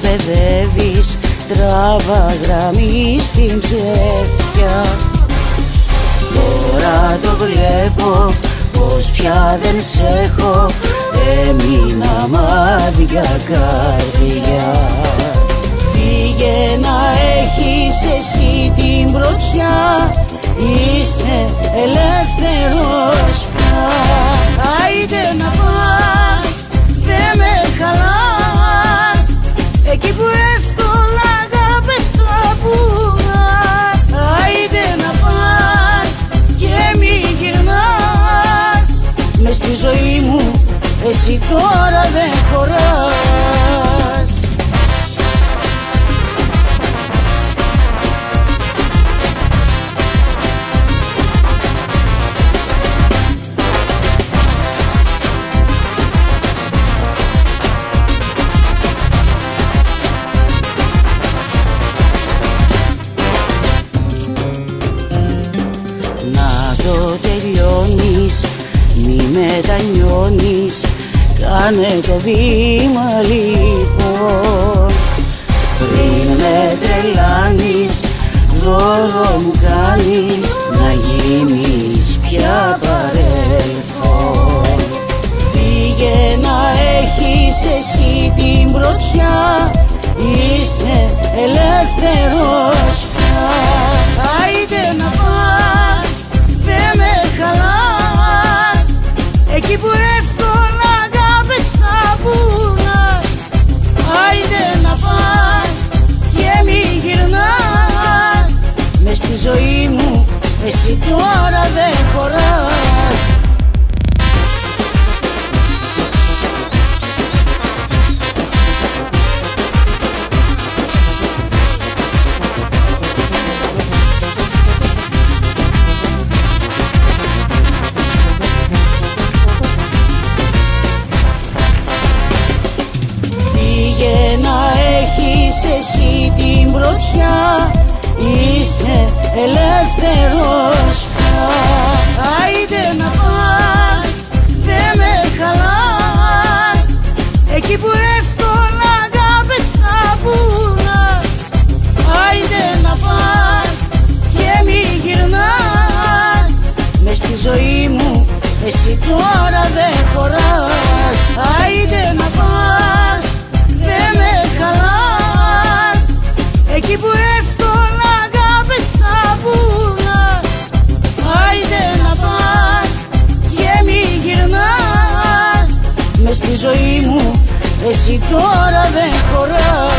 παιδεύεις Τράβα γραμμή στην ψεύτια. Τώρα το βλέπω πως πια δεν σ' έχω Έμεινα μάδια καρδιά. Φύγε να έχεις εσύ την πρωτιά Είσαι ελεύθερος εσύ τώρα δεν χωράς. Να το τελειώνεις, μη μετανιώνεις Κάνε το βήμα λοιπόν. Πριν με τρελάνεις, δώρο μου κάνεις Να γίνεις πια παρελθόν. Φύγε να έχεις εσύ την πρωτιά Είσαι ελεύθερος εσύ την πρωτιά Είσαι ελεύθερος ζωή μου. Εσύ τώρα δεν χωράς